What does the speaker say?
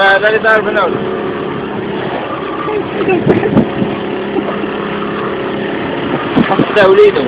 هذا اللي دار بنول حتى وليده